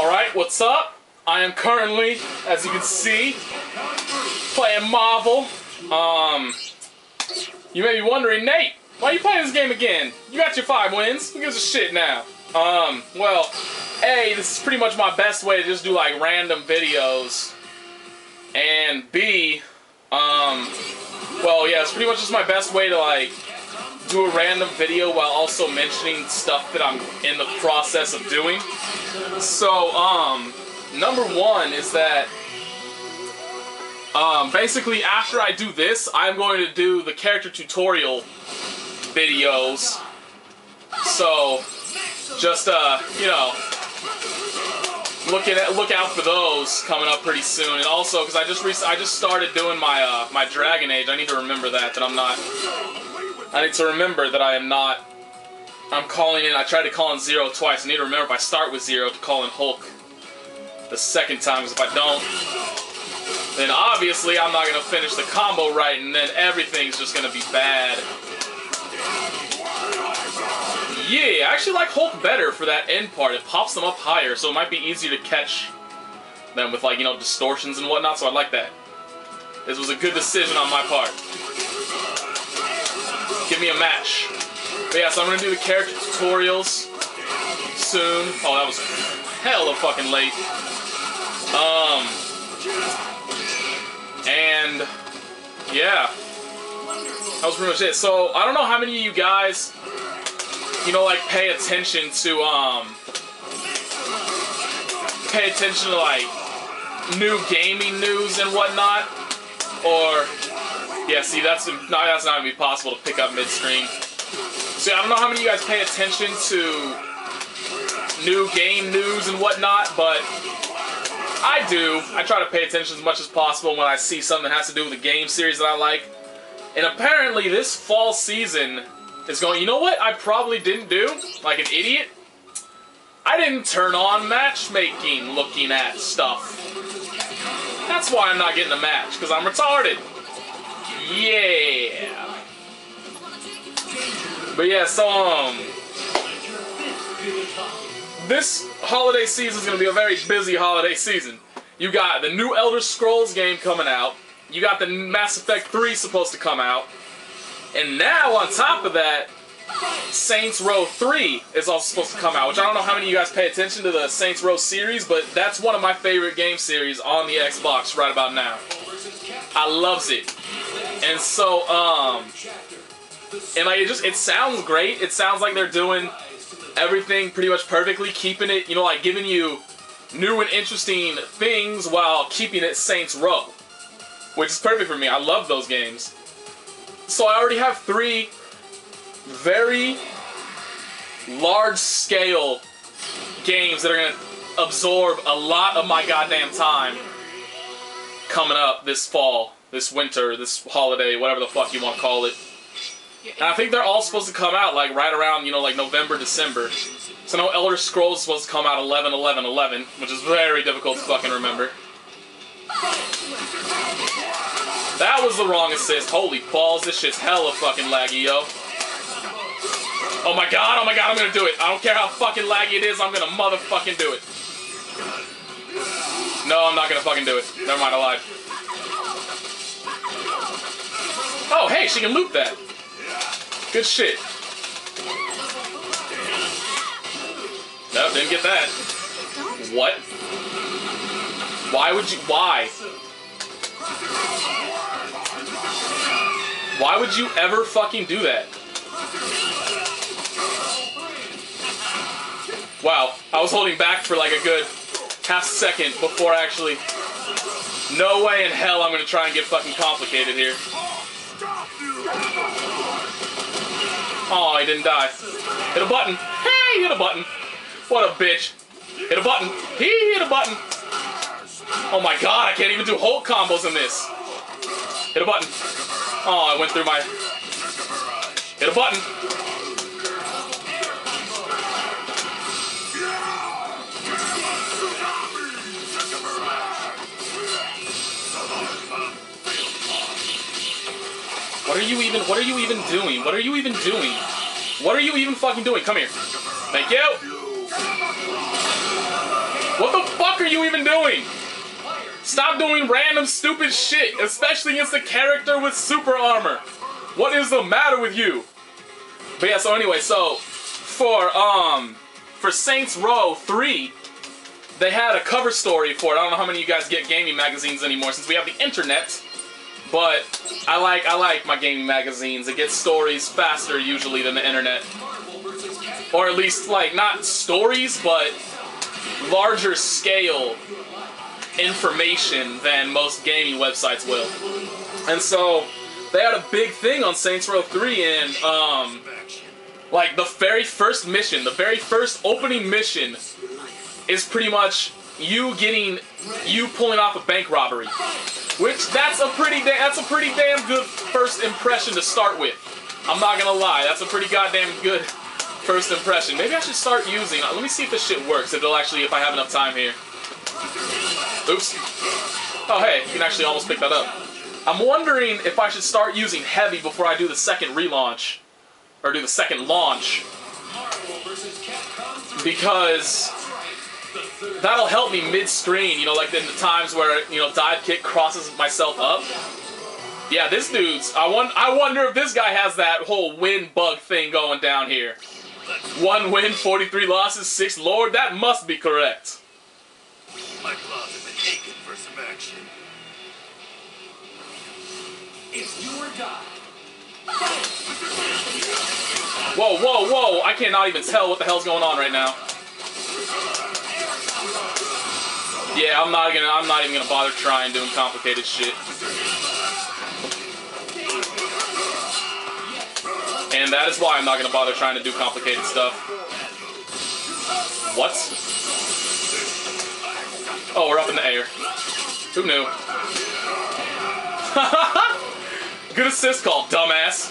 Alright, what's up? I am currently, as you can see, playing Marvel. Um, you may be wondering, Nate, why are you playing this game again? You got your five wins. Who gives a shit now? Um, well, A, this is pretty much my best way to just do like random videos. And B, um, well, yeah, it's pretty much just my best way to like do a random video while also mentioning stuff that I'm in the process of doing. So, um, number one is that, um, basically after I do this, I'm going to do the character tutorial videos. So, just, uh, you know, looking at look out for those coming up pretty soon. And also, because I just I just started doing my uh, my Dragon Age, I need to remember that that I'm not I need to remember that I am not. I'm calling in. I tried to call in Zero twice. I need to remember if I start with Zero to call in Hulk the second time. Because if I don't, then obviously I'm not going to finish the combo right, and then everything's just going to be bad. Yeah, I actually like Hulk better for that end part. It pops them up higher, so it might be easier to catch them with, like, you know, distortions and whatnot, so I like that. This was a good decision on my part. Give me a match. But yeah, so I'm gonna do the character tutorials soon. Oh, that was hella fucking late. Um, and yeah, that was pretty much it. So I don't know how many of you guys, you know, like pay attention to um, pay attention to like new gaming news and whatnot, or yeah, see, that's not, that's not gonna be possible to pick up mid-screen. See, I don't know how many of you guys pay attention to new game news and whatnot, but I do. I try to pay attention as much as possible when I see something that has to do with a game series that I like. And apparently this fall season is going, you know what I probably didn't do? Like an idiot? I didn't turn on matchmaking looking at stuff. That's why I'm not getting a match, because I'm retarded. Yeah. But yeah, so um, this holiday season is gonna be a very busy holiday season. You got the new Elder Scrolls game coming out. You got the Mass Effect 3 supposed to come out. And now on top of that, Saints Row 3 is also supposed to come out, which I don't know how many of you guys pay attention to the Saints Row series, but that's one of my favorite game series on the Xbox right about now. I loves it. And so, um, and like it just it sounds great. It sounds like they're doing everything pretty much perfectly, keeping it, you know, like giving you new and interesting things while keeping it Saints Row, which is perfect for me. I love those games. So I already have three very large scale games that are going to absorb a lot of my goddamn time coming up this fall this winter, this holiday, whatever the fuck you want to call it. And I think they're all supposed to come out like right around, you know, like November, December. So no Elder Scrolls is supposed to come out 11, 11, 11, which is very difficult to fucking remember. That was the wrong assist. Holy balls, this shit's hella fucking laggy, yo. Oh my god, oh my god, I'm gonna do it. I don't care how fucking laggy it is, I'm gonna motherfucking do it. No, I'm not gonna fucking do it. Never mind, I lied. Oh, hey, she can loop that. Good shit. Nope, didn't get that. What? Why would you, why? Why would you ever fucking do that? Wow, I was holding back for like a good half second before actually... No way in hell I'm gonna try and get fucking complicated here. Oh, he didn't die. Hit a button. Hey, hit a button. What a bitch. Hit a button. He hit a button. Oh my god, I can't even do Hulk combos in this. Hit a button. Oh, I went through my... Hit a button. You even, what are you even doing? What are you even doing? What are you even fucking doing? Come here. Thank you. What the fuck are you even doing? Stop doing random stupid shit, especially against a character with super armor. What is the matter with you? But yeah, so anyway, so for um for Saints Row 3, they had a cover story for it. I don't know how many of you guys get gaming magazines anymore since we have the internet. But I like I like my gaming magazines. It gets stories faster usually than the internet. Or at least like not stories, but larger scale information than most gaming websites will. And so they had a big thing on Saints Row 3 and um like the very first mission, the very first opening mission is pretty much you getting you pulling off a bank robbery. Which that's a pretty that's a pretty damn good first impression to start with. I'm not gonna lie, that's a pretty goddamn good first impression. Maybe I should start using. Let me see if this shit works. If it'll actually, if I have enough time here. Oops. Oh hey, you can actually almost pick that up. I'm wondering if I should start using heavy before I do the second relaunch, or do the second launch, because that'll help me mid-screen. You know, like in the times where you know dive kick crosses myself up. Yeah, this dude's. I want. I wonder if this guy has that whole win bug thing going down here. One win, 43 losses, six. Lord, that must be correct. My claws have been aching for some action. It's or die. Whoa, whoa, whoa! I cannot even tell what the hell's going on right now. Yeah, I'm not gonna. I'm not even gonna bother trying doing complicated shit. And that is why I'm not gonna bother trying to do complicated stuff. What? Oh, we're up in the air. Who knew? Good assist call, dumbass.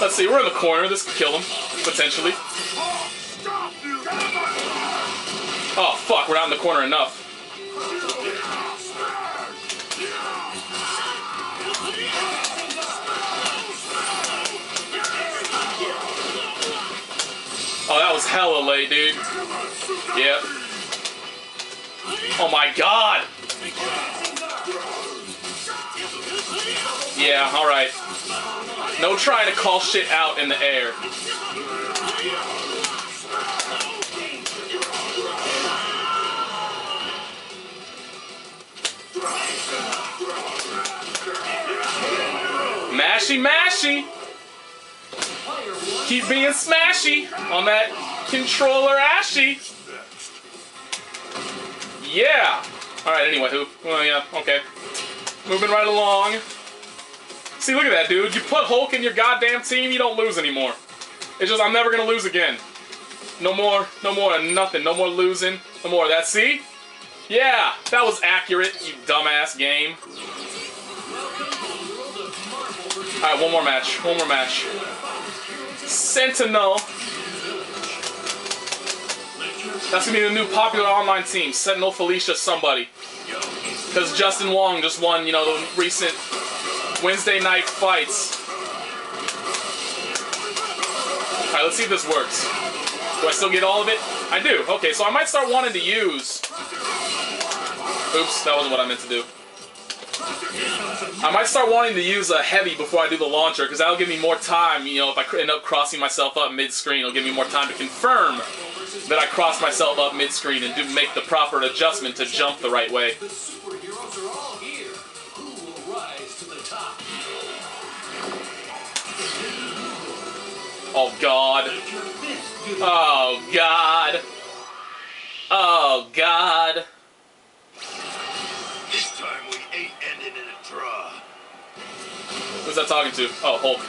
Let's see, we're in the corner. This could kill him, potentially. Oh, fuck, we're not in the corner enough. Oh, that was hella late, dude. Yep. Oh my god! Yeah, alright. No trying to call shit out in the air. Mashy, mashy! Keep being smashy on that controller ashy. Yeah. All right. Anyway, who? Well, yeah. Okay. Moving right along. See, look at that, dude. You put Hulk in your goddamn team, you don't lose anymore. It's just I'm never gonna lose again. No more. No more. Nothing. No more losing. No more of that. See? Yeah. That was accurate. You dumbass game. All right. One more match. One more match. Sentinel. That's gonna be the new popular online team, Sentinel Felicia somebody. Because Justin Wong just won, you know, the recent Wednesday night fights. Alright, let's see if this works. Do I still get all of it? I do. Okay, so I might start wanting to use... Oops, that wasn't what I meant to do. I might start wanting to use a heavy before I do the launcher, because that'll give me more time, you know, if I end up crossing myself up mid-screen, it'll give me more time to confirm that I crossed myself up mid-screen and do make the proper adjustment to jump the right way. The superheroes are all here. Who will rise to the top? Oh god. Oh god. Oh god. Who's that talking to? Oh, Hulk.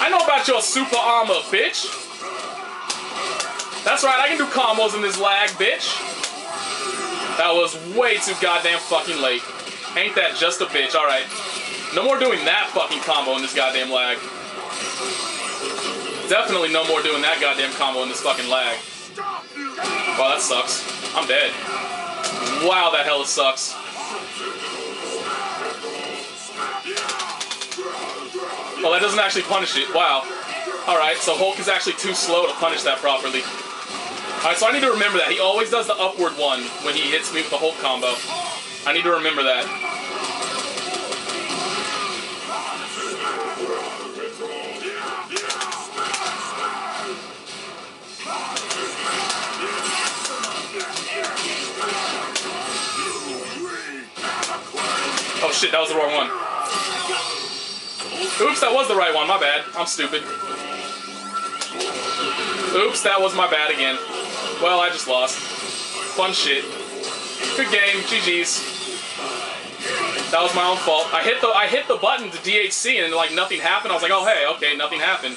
I know about your super armor, bitch. That's right, I can do combos in this lag, bitch. That was way too goddamn fucking late. Ain't that just a bitch? Alright. No more doing that fucking combo in this goddamn lag. Definitely no more doing that goddamn combo in this fucking lag. Wow, that sucks. I'm dead. Wow, that hella sucks. Well, that doesn't actually punish it. Wow. Alright, so Hulk is actually too slow to punish that properly. Alright, so I need to remember that. He always does the upward one when he hits me with the Hulk combo. I need to remember that. Shit, that was the wrong one. Oops, that was the right one. My bad. I'm stupid. Oops, that was my bad again. Well, I just lost. Fun shit. Good game. GG's. That was my own fault. I hit the I hit the button to DHC and like nothing happened. I was like, oh hey, okay, nothing happened.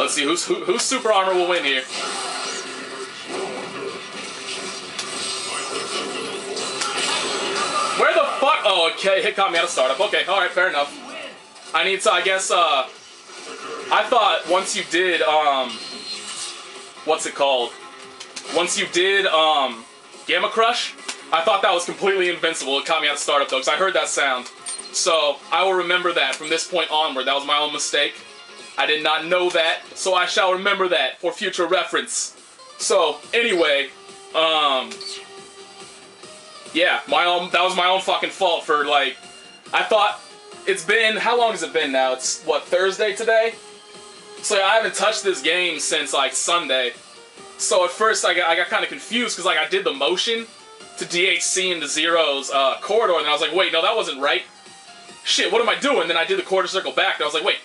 Let's see who's who, whose super armor will win here. Where the fuck? Oh, okay, it caught me out of startup. Okay, all right, fair enough. I need to. I guess. Uh, I thought once you did. Um, what's it called? Once you did um, Gamma Crush, I thought that was completely invincible. It caught me out of startup though, because I heard that sound. So I will remember that from this point onward. That was my own mistake. I did not know that, so I shall remember that for future reference. So anyway, um, yeah, my own. That was my own fucking fault for like. I thought it's been how long has it been now? It's what Thursday today. So yeah, I haven't touched this game since like Sunday. So at first I got I got kind of confused because like I did the motion to DHC into Zero's uh, corridor, and I was like, wait, no, that wasn't right. Shit, what am I doing? Then I did the quarter circle back, and I was like, wait,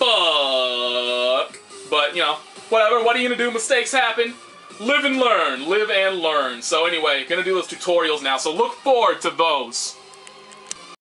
fuck. But you know, whatever. What are you gonna do? Mistakes happen. Live and learn. Live and learn. So anyway, gonna do those tutorials now. So look forward to those.